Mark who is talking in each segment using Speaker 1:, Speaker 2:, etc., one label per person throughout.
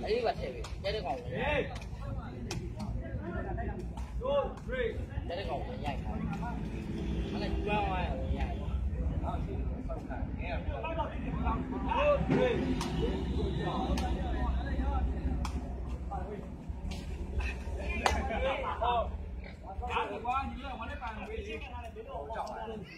Speaker 1: Đấy vật thể cái đấy ngồi. Cái đấy ngồi nhanh. Nó lại ra ngoài nhà. Hãy subscribe cho kênh Ghiền Mì Gõ Để không bỏ lỡ những video hấp dẫn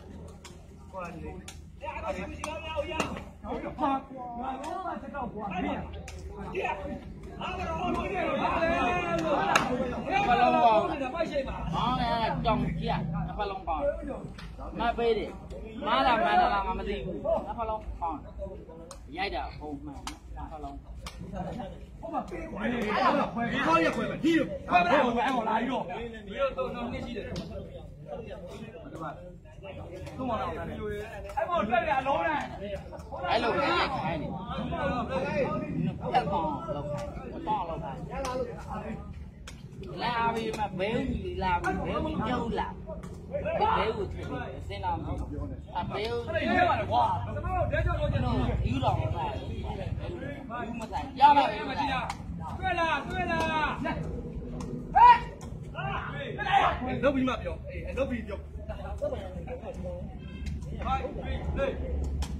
Speaker 1: ကွာလေအဲ့ဒါကိုရှိလာရအောင်ရအောင်ပါကွာငါတို့မှစကောက်ကွာမင်းကြည့်အားမတော်လို့ရ
Speaker 2: တယ်ဟာ
Speaker 1: လေလို့
Speaker 2: ဘာလုံးပါ
Speaker 1: ဟာလေတောင်ကြည့်နဖလုံးပါမပေးတယ်မားလာမန္တလာမမသိဘူးနဖလုံးပါရိုက်တာပုံမှန်နဖလုံးဟုတ်ပါပ
Speaker 2: ြီ။ဒီခေါက်ရခွဲမယ်။ဒီခွဲမလား။အဲ့ဟောလာပြီးတော့ဒီတော့တော့နှစ်ရှိတယ်။ဟုတ်ပါပြီ။ သုံးမတော့တယ်အဲ့ဘောတက်ရအလုံးနဲ့
Speaker 1: အဲ့လိုပဲရိုက်ခိုင်းတယ်ဖက်ကောင်လောက်ခိုင်းတော့လောက်ခိုင်းလာပြီးမှဘဲကြီးလာပြီးဘဲကြီးညှုပ်လာဘဲကိုထည့်စင်းလာမှာအဘဲကို
Speaker 2: အဲ့ဒီရဲပါလေကွာကျွန်တော်တို့တဲကြောက်တော့ကျွန်တော်
Speaker 1: ယူတော်လာယူမဆိုင်ရပါပြီမကြည့်ရ
Speaker 2: တွေ့လားတွေ့လားဟဲ့လုတ်ပြီးမှပြောအေးလုတ်ပြီးပြောဟိုင်းပြေးလေ
Speaker 1: ကြည့်ပြီးမယ်နော်ကိုင်းနာကိုင်းနာကိုင်း
Speaker 2: ဒီမှာ
Speaker 1: ကိုင်းနာ
Speaker 2: အောင်စားမှာဒီကောငါ့ကိုမပြောဘူးလေရောဘူးလေ
Speaker 1: မန်နေရလားကြောင်ကြ
Speaker 2: ပြောကေတော့မင်းပဲဖဲလာဖဲလာဖဲလာဖဲလာအဲ့ကျတယ်မောင်းတော့ပဲကျတယ်မောင်းတော့ပဲအားလည်းပြောလားအောင်းပြောင်းလို့ပြော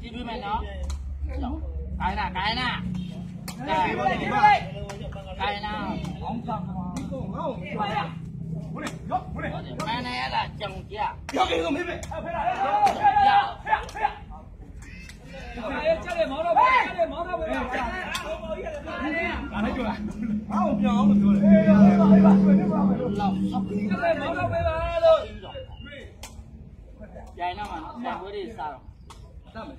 Speaker 2: cái đuôi mày nó cái nè cái
Speaker 1: nè cái nào cái
Speaker 2: này là chồng kia lòng sóc cái này máu
Speaker 1: đâu bây giờ rồi 干嘛？发挥的
Speaker 2: 啥了？干嘛？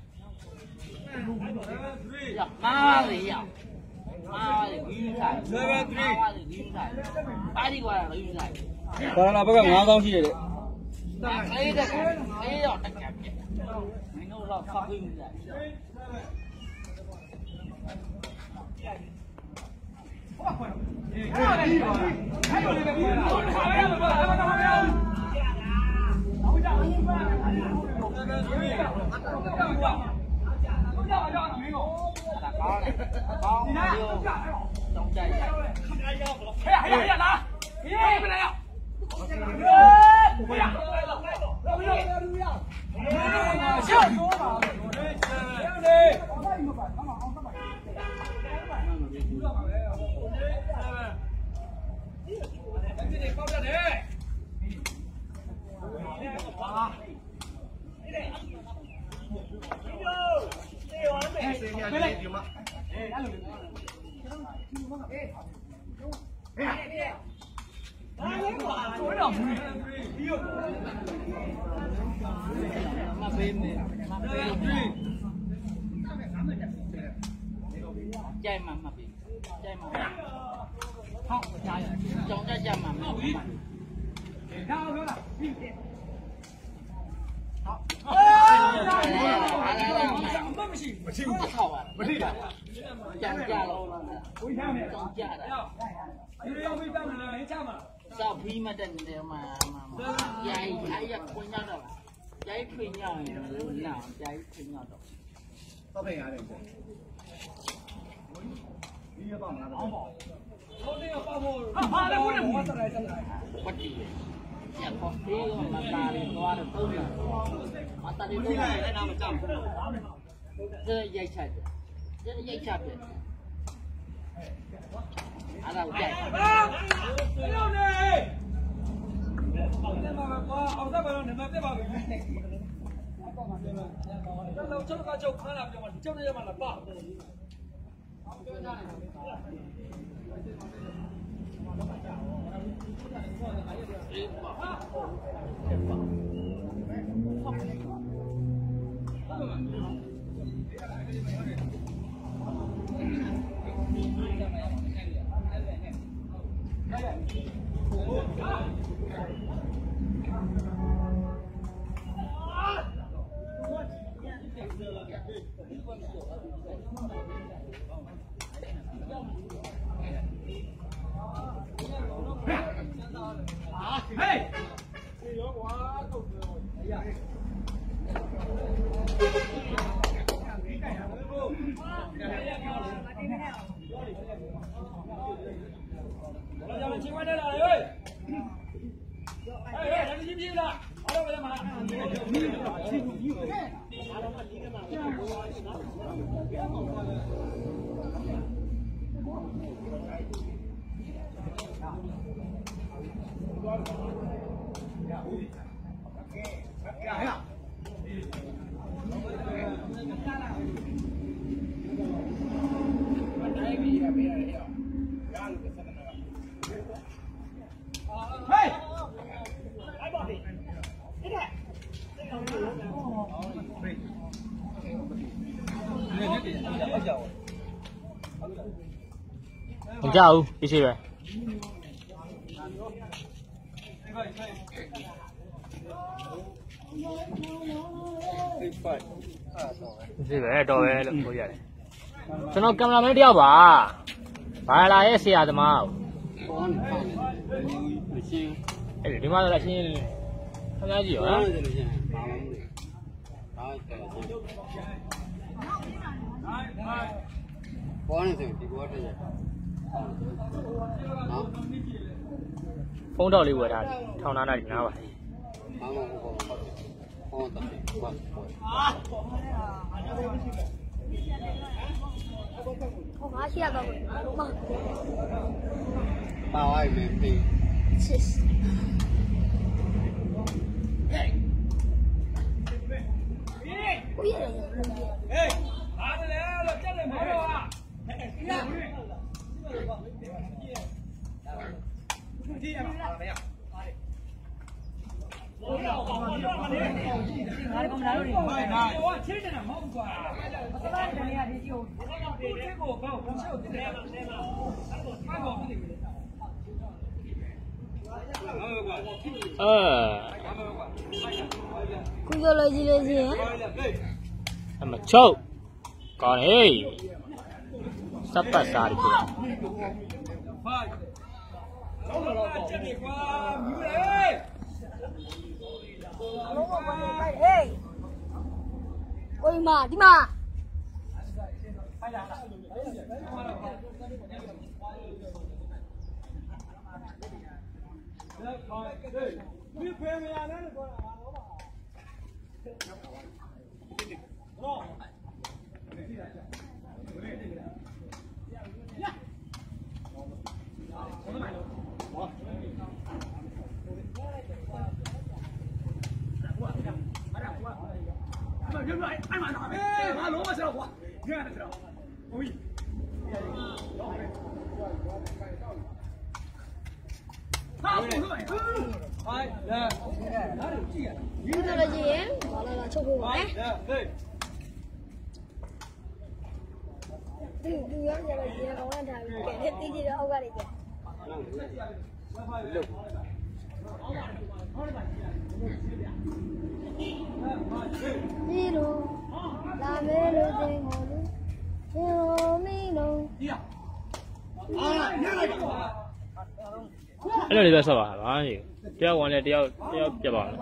Speaker 1: 妈妈的呀，妈妈的，晕菜，妈妈的晕菜，哪里过来的晕
Speaker 3: 菜？刚才那不刚咬东西的？
Speaker 1: 哎呀，哎呀，我特气，你弄啥发挥的？ ကောင်းတယ်တော့ကြိုက်တယ်မပေးမယ်မပေးကြိုက်မှမပေးကြိုက်မှဟောက်ကြားရကြောင်ကြကြမှမ động chơi mà mà bị chơi mà không chơi chọn chơi chơi mà mà bị đau nữa là Hãy subscribe cho kênh Ghiền Mì Gõ Để không bỏ lỡ những video hấp dẫn sao phi mà đừng đều mà mà dạy dạy dạy của nhau đâu dạy phi
Speaker 2: nhau nào dạy phi nhau đâu? Có phải ngại được đi vào là được nó đi vào vào à nó cũng được bắt lại. Bắt đi Hãy subscribe cho kênh Ghiền Mì Gõ
Speaker 1: Để không bỏ lỡ những video hấp dẫn rất là dây chặt. Rất là dây chặt. အဲ့
Speaker 2: ဒါကိုကြို
Speaker 1: က်ပြောင်းနေအောင်တယ်မှာကွာ
Speaker 2: အောင်တယ်မှာတော့နံပါတ်ပြပါမယ်တော့မှပြန်လာတော့တော့ချက်ကချောက်ခန်းလာပြောမှာဒီချောက်ရမှာလားပါ
Speaker 1: အော
Speaker 2: င်ပြောကြတယ်ပါ
Speaker 4: မကြောက်ဘူးပြရှိပဲ
Speaker 3: စိတ်ပိုက်အဲ့တော့
Speaker 4: ပြရှိပဲတော်ပဲလို့ပြောရတယ်ကျွန်တော်ကင်မရာမန်တယောက်ပါဘာလာရဲ့ဆရာသမား
Speaker 3: ပေါ်နေပါမရှင်း
Speaker 4: အဲ့ဒီဒီမှာလည်းရှင်းခဏကြည့်ရော
Speaker 3: ဘာ
Speaker 4: နော်
Speaker 3: လို့လဲရှင်းဘာမှမလု ပ်ဘာတယ်ပေါ်နေတယ်ဒီဘောတည်းနော်
Speaker 4: ဖုန်းတော့လေးဝယ်ထားတယ်ထောင်ထားတာဒီနားပါ
Speaker 3: ဘာမှမဟုတ်ဘူးဟောတယ်ဘာပေါ်
Speaker 5: 我妈现在都妈，
Speaker 3: ပါဝိုင်းမင်းပြီး
Speaker 5: 气死！ 我也有人
Speaker 2: ဟေးအားတယ် ကို
Speaker 5: ပြောလို့ကြည့်လို့ရှိရင်
Speaker 4: အမချုပ်ကောင်းဟေး စပ်ပတ်စားတယ်
Speaker 2: ကွာ
Speaker 5: ဟေးဟိုမှာဒီမှာ
Speaker 2: ဒီဖေးမရနဲ့တော့တော့ 哎妈呀！哎，俺老婆吃了火，你看吃了，哎，他不是买，哎，来，你这个钱，
Speaker 5: 完了了，
Speaker 2: 吃
Speaker 5: 火
Speaker 2: 来，对。
Speaker 5: 对，你要这个钱，我让他给他弟弟的，我给你。 ဒီလိုလာမဲလို့တင်ကိုလူရှင်မင်းလုံး
Speaker 4: အဲ့လိုလေးပဲဆော့ပါဘာကြီးတယောက်ဝင်လဲတယောက်တယောက်ပြတ်ပါလား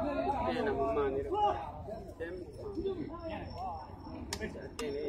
Speaker 3: တဲ့နမမနေတော့တဲ့တဲ့လေး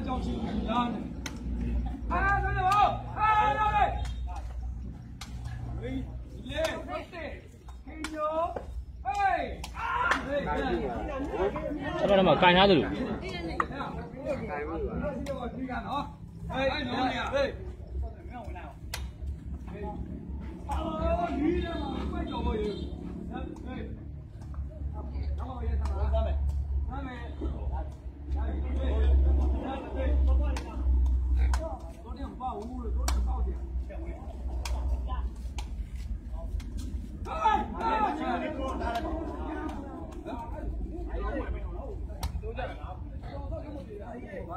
Speaker 2: 们叫起来呀！哎，队友，哎，到位！哎，耶，快点，黑牛，哎，哎，这边他妈干啥子路？哎，哎，兄弟啊！哎，哎，快叫我！哎，哎。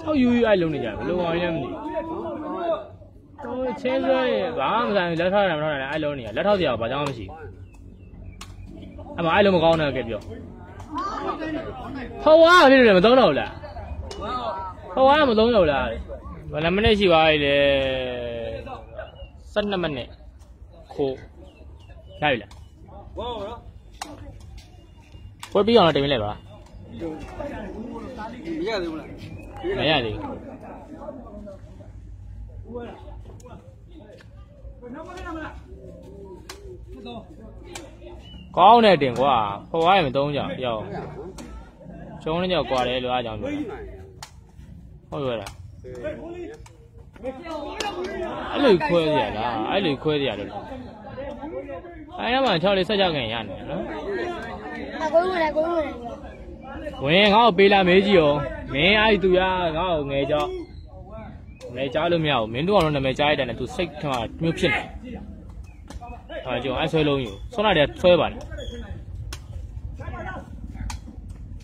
Speaker 4: ဆောက်ယူယူအဲ့လုံးနေကြဘယ်လိုအောင်လဲမသိဘူးဟိုချင်းစွဲဘာမှမဆိုင်ဘူးလက်ထောက်တယ်မထောက်တယ်အဲ့လုံးနေရလက်ထောက်တရားဘာကြောင့်မှမရှိဘူးအမအဲ့လုံးမကောင်းတော့ကဲပြောဟောဝါဖြစ်တယ်မသုံးတော့ဘူးလား ဟောဝါမသုံးတော့ဘူးလားဘယ်နှမိနစ်ရှိပါလဲ12မိနစ်ခိုးရပြီလား
Speaker 3: ဝါရော
Speaker 4: ပွဲပြီးအောင်တော့တင်ပြလိုက်ပါ
Speaker 3: မရသေးဘူးလား
Speaker 4: မရသေးဘူး
Speaker 2: နော်မနေမလားတော့
Speaker 4: ကောင်းတယ်တင်ကွာဟိုဝါရမသုံးကြအောင်ပြောင်းကျုံးနေကြောက်ကွာတယ်လို့အားကြောင့်ပြောတာ ဟုတ်ရလားအဲ့လိုခွဲရလားအဲ့လိုခွဲရလို့လားအဲ့တော့မှ6လေးဆက်ကြခင်ရနေနော်
Speaker 5: အကိုဝင်တယ်ကိုဝင်တယ်
Speaker 4: ဝင်ငါ့ကိုပေးလာမေးကြည့်အောင်မင်းအဲ့သူရငါ့ကိုငယ်ကြောငယ်ကြားလို့မရဘူးမင်းတို့ကတော့နာမည်ကြားရတဲ့နဲ့ तू စိတ်ထမျိုးဖြစ်နေဟာကြောအဲ့ဆွဲလုံးယူဆွမ်းလာတယ်ဆွဲပါလေ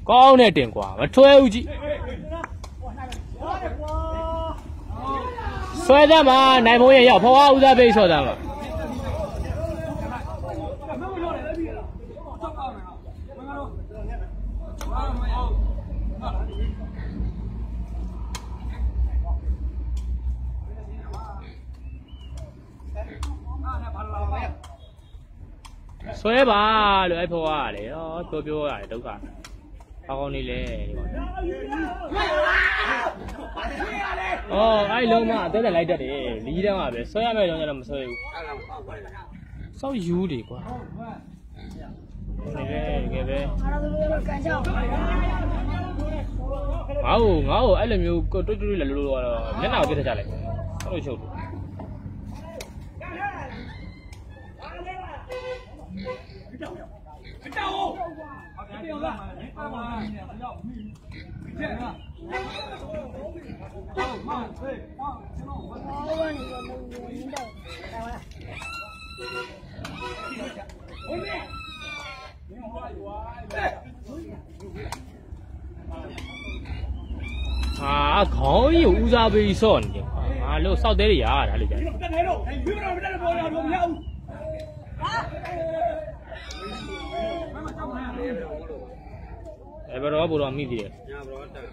Speaker 4: ကောင်းတဲ့တင်ကွာမထွဲဦးကြည့် ဆွဲသမ်းမှာနိုင်ဖို့ရရောက်ဖွားဦးစားပေးဆော့သမ်းမှာ
Speaker 2: မမလို့လေပြီတော့ပါမယ်မငါတော့ဘာမှမဟုတ်အားနဲ့ဘာလာလဲ
Speaker 4: ဆွဲပါလို့အဲ့ဖွားကလေဟောပြောပြောရတယ်ဒုက္ခ အကောင်းနေလေဒီမှာအော်အဲ့လုံးမအသက်သက်လိုက်တတ်တယ်လီးတန်းကပဲဆွဲရမယ့်ကြောင့်ကျတော့မဆွဲဘူးစောက်ယူတယ်ကွာနေလေတကယ်ပဲ
Speaker 5: အားလုံးလိုလိုကန်ချောင်း
Speaker 4: ငါ့ကိုငါ့ကိုအဲ့လိုမျိုးကိုတွတ်တွတ်လည်းလို့လို့တော့မျက်နှာကိုပြတ်ထကြလိုက်အဲ့လိုချုပ်တယ်
Speaker 2: အတောင်းဟုတ်တယ်လားအာမရောက်ပြီကျက်လားဟုတ်မှဟေးဟာကျွန်တော်
Speaker 5: ဟောကနေတော့လုံးဝရင်းတော့ဒါပါလား
Speaker 4: ဟာခေါင်းကြီးကိုဦးစားပေးဆော့နေတယ်ငါလို့ စောက်သေးရရတာလို့ကြာ
Speaker 2: တက်နေတော့ယူမတော့မတက် အဲဘရော
Speaker 4: ဘူရောမိသေးတယ်
Speaker 3: ညာဘရောတက်